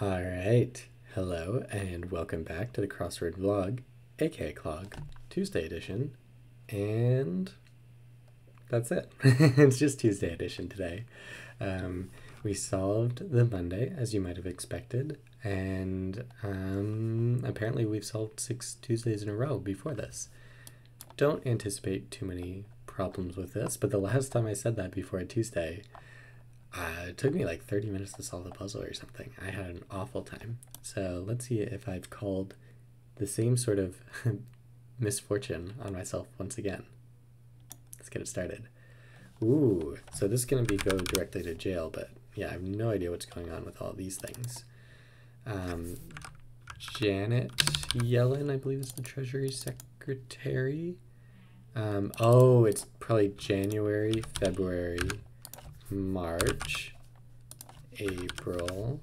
All right. Hello and welcome back to the Crossword Vlog, aka Clog, Tuesday edition. And that's it. it's just Tuesday edition today. Um, we solved the Monday, as you might have expected, and um, apparently we've solved six Tuesdays in a row before this. Don't anticipate too many problems with this, but the last time I said that before a Tuesday, uh, it took me like 30 minutes to solve the puzzle or something. I had an awful time. So let's see if I've called the same sort of misfortune on myself once again. Let's get it started. Ooh, so this is going to be go directly to jail, but yeah, I have no idea what's going on with all these things. Um, Janet Yellen, I believe, is the Treasury Secretary. Um, oh, it's probably January, February, March, April,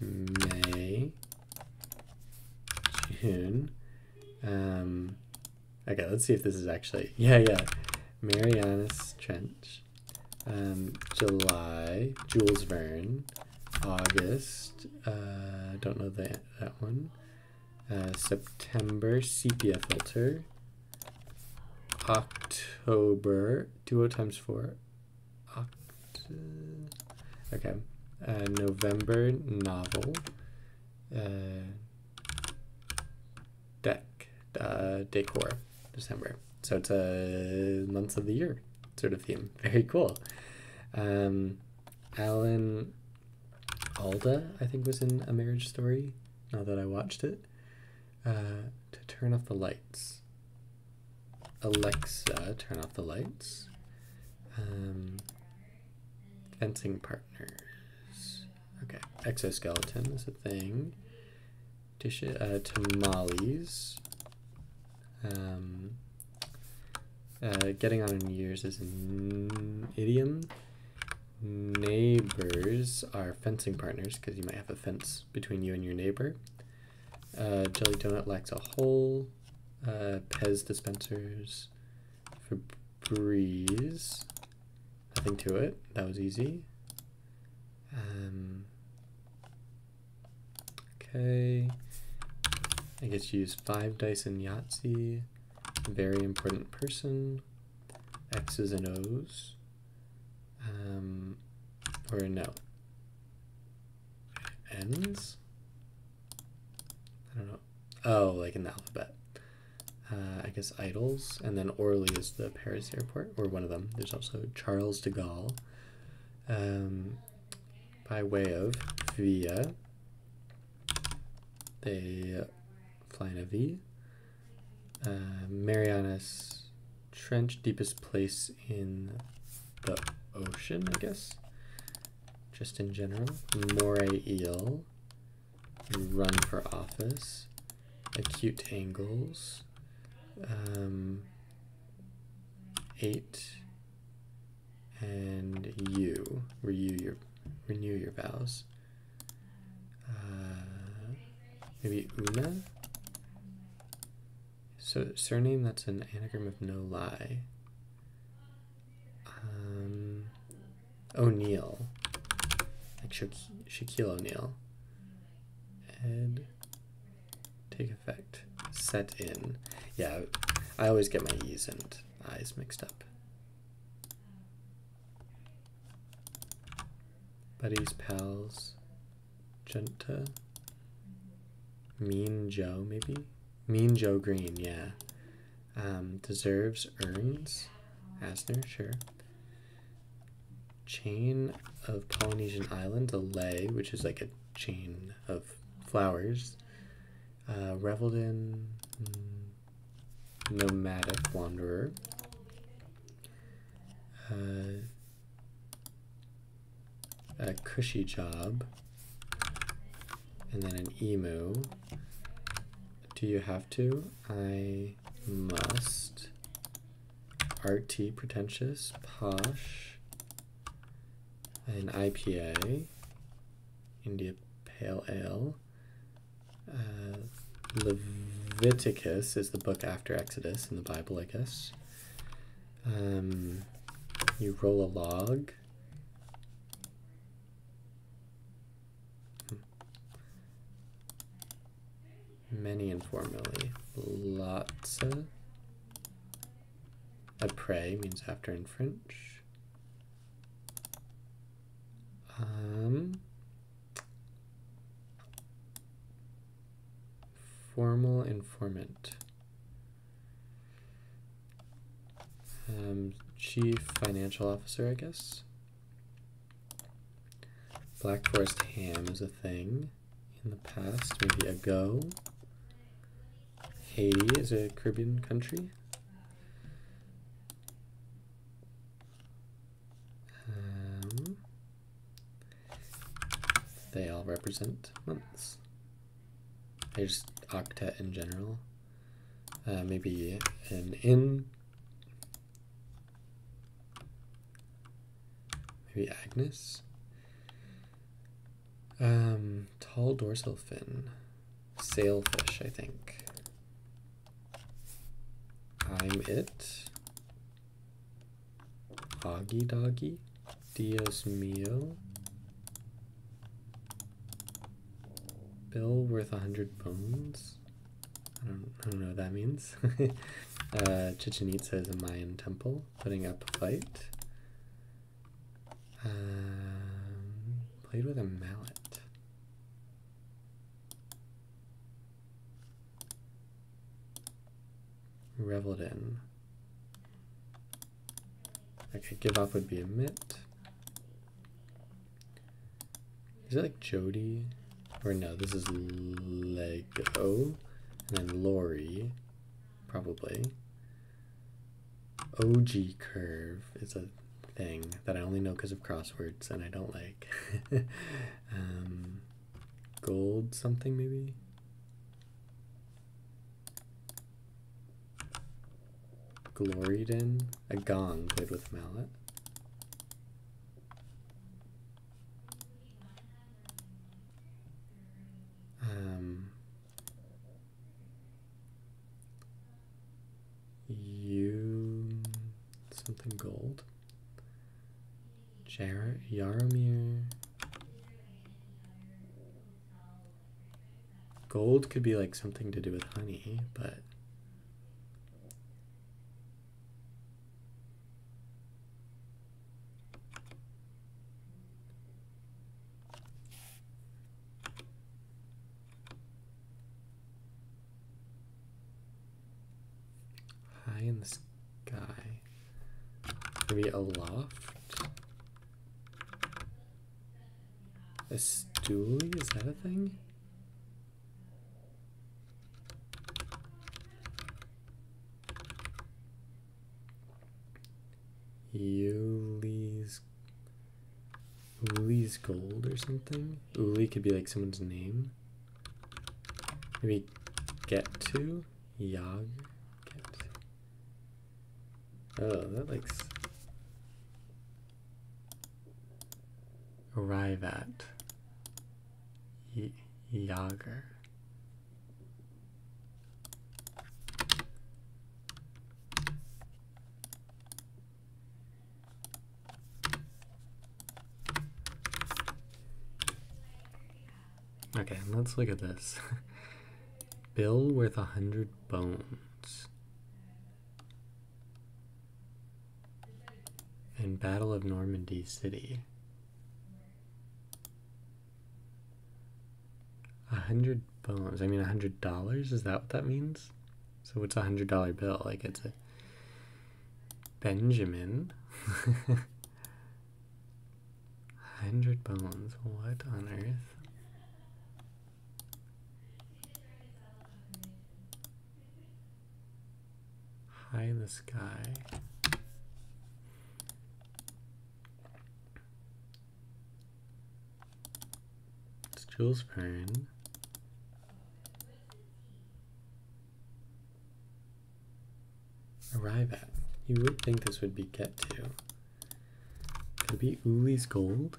May, June. Um, okay, let's see if this is actually. Yeah, yeah. Marianas Trench. Um, July, Jules Verne. August, uh, don't know that, that one. Uh, September, sepia filter. October, duo times four. Oct okay. Uh, November, novel. Uh, deck, uh, decor, December. So it's a months of the year sort of theme. Very cool. Um, Alan Alda, I think, was in A Marriage Story. Now that I watched it, uh, to turn off the lights. Alexa, turn off the lights. Um, fencing partners. Okay, exoskeleton is a thing. Dish uh, tamales. Um, uh, getting on in years is an idiom. Neighbors are fencing partners because you might have a fence between you and your neighbor. Uh, Jelly Donut lacks a hole. Uh, Pez dispensers. Febreze. Nothing to it. That was easy. Um, okay. I guess use five dice in Yahtzee. Very important person. X's and O's. Um, or no. N's? I don't know. Oh, like in the alphabet. Uh, I guess idols, and then Orly is the Paris airport, or one of them. There's also Charles de Gaulle. Um, by way of via, they fly in a V. Uh, Marianas Trench, deepest place in the ocean, I guess. Just in general. Moray eel. Run for office. Acute angles. Um, eight. And you. Renew your renew your vows. Uh, maybe Una? So surname that's an anagram of no lie. Um, O'Neill, like Sha Shaquille O'Neal. Head, take effect, set in. Yeah, I always get my E's and I's mixed up. Buddies, pals, Junta, Mean Joe, maybe? Mean Joe Greene, yeah. Um, deserves, earns, Asner, sure chain of Polynesian islands, a lei, which is like a chain of flowers. Uh, reveled in mm, nomadic wanderer. Uh, a cushy job. And then an emu. Do you have to? I must. Arty, pretentious, posh an IPA, India Pale Ale. Uh, Leviticus is the book after Exodus in the Bible, I guess. Um, you roll a log. Many informally. Lots of. Après means after in French. Formal informant. Um, chief financial officer, I guess. Black Forest ham is a thing in the past, maybe ago. Haiti is a Caribbean country. Um, they all represent months. I just octet in general. Uh, maybe an in. Maybe Agnes. Um, tall dorsal fin. Sailfish, I think. I'm it. Augie Doggie. Dios mio. Bill worth a hundred bones. I don't, I don't know what that means. uh, Chichen Itza is a Mayan temple, putting up a fight. Um, played with a mallet. Reveled in. Okay, give up would be a admit. Is it like Jody? Or no, this is Lego. And then Lori, probably. ogee curve is a thing that I only know because of crosswords and I don't like. um, gold something maybe? Gloried in. A gong played with mallet. Um, you something gold. Jar Jaromir. Gold could be like something to do with honey, but high in the. Maybe a loft? A stoolie? Is that a thing? Ulee's Ulee's gold or something? Ulee could be like someone's name. Maybe get to? Yag? Get. Oh, that likes arrive at Jagr. Okay, let's look at this. Bill worth a hundred bones. And Battle of Normandy City. A hundred bones. I mean, a hundred dollars. Is that what that means? So what's a hundred dollar bill? Like it's a Benjamin. hundred bones. What on earth? High in the sky. It's Jules Verne. Arrive at. You would think this would be get to. Could be Ulee's gold?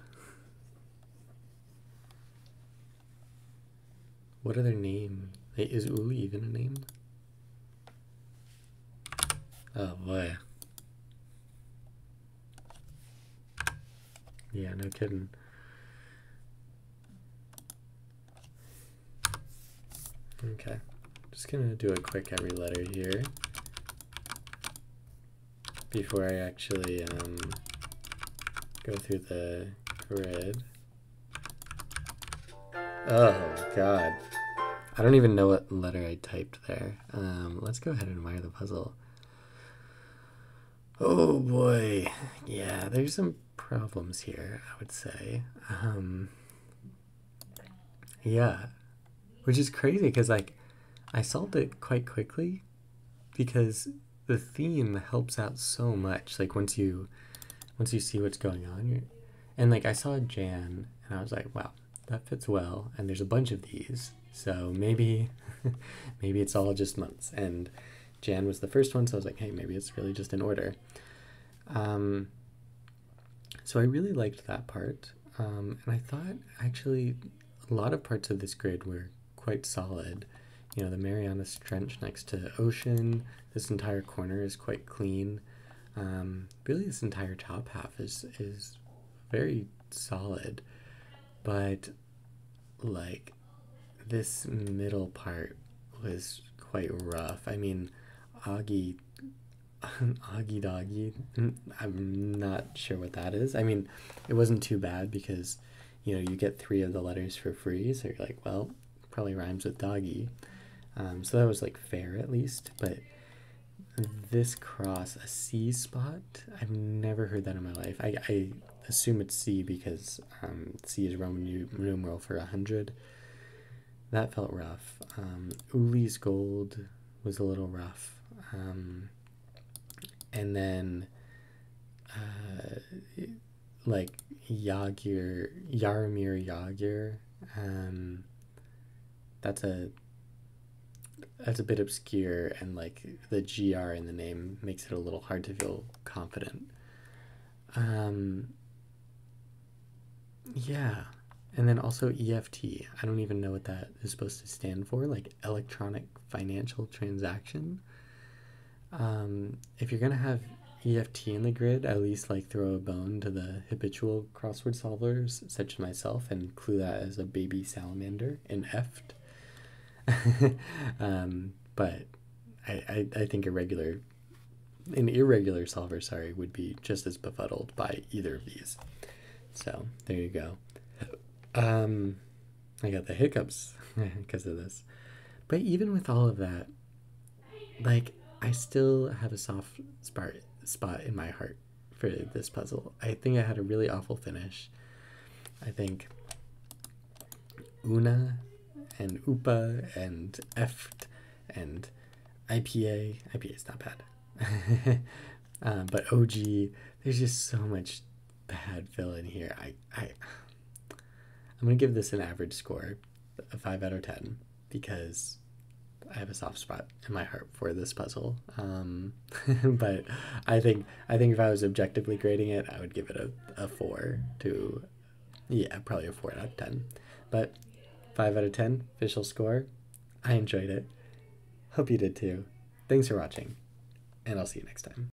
What other name? Is Ulee even a name? Oh boy. Yeah, no kidding. Okay. just gonna do a quick every letter here before I actually um, go through the grid. Oh god. I don't even know what letter I typed there. Um, let's go ahead and admire the puzzle. Oh boy. Yeah, there's some problems here, I would say. Um, yeah. Which is crazy because, like, I solved it quite quickly because the theme helps out so much. Like, once you once you see what's going on, and like I saw Jan and I was like, wow, that fits well. And there's a bunch of these, so maybe maybe it's all just months. And Jan was the first one, so I was like, hey, maybe it's really just in order. Um, so I really liked that part. Um, and I thought actually a lot of parts of this grid were quite solid. You know, the Marianas Trench next to the ocean, this entire corner is quite clean. Um, really, this entire top half is is very solid, but like this middle part was quite rough. I mean, Augie, Augie Doggie. I'm not sure what that is. I mean, it wasn't too bad because you know you get three of the letters for free, so you're like, well, probably rhymes with doggy. Um, so that was like fair at least, but this cross a C spot. I've never heard that in my life. I, I assume it's C because um, C is Roman numeral for a hundred. That felt rough. Um, Ulee's gold was a little rough. Um, and then, uh, like Jagr, Jaromir Jagr. Um, that's a that's a bit obscure and like the gr in the name makes it a little hard to feel confident. Um yeah. And then also eft i don't even know what that is supposed to stand for like electronic financial transaction. Um if you're gonna have eft in the grid at least like throw a bone to the habitual crossword solvers such as myself and clue that as a baby salamander in eft um, but I, I, I think irregular, an irregular solver, sorry, would be just as befuddled by either of these. So there you go. Um, I got the hiccups because of this. But even with all of that, like I still have a soft spot spot in my heart for this puzzle. I think I had a really awful finish. I think Una and UPA and EFT and IPA. IPA is not bad. um, but OG, there's just so much bad fill in here. I, I, I'm going to give this an average score, a 5 out of 10, because I have a soft spot in my heart for this puzzle. Um, but I think I think if I was objectively grading it, I would give it a, a 4 to, yeah, probably a 4 out of 10. But 5 out of 10, official score. I enjoyed it. Hope you did too. Thanks for watching, and I'll see you next time.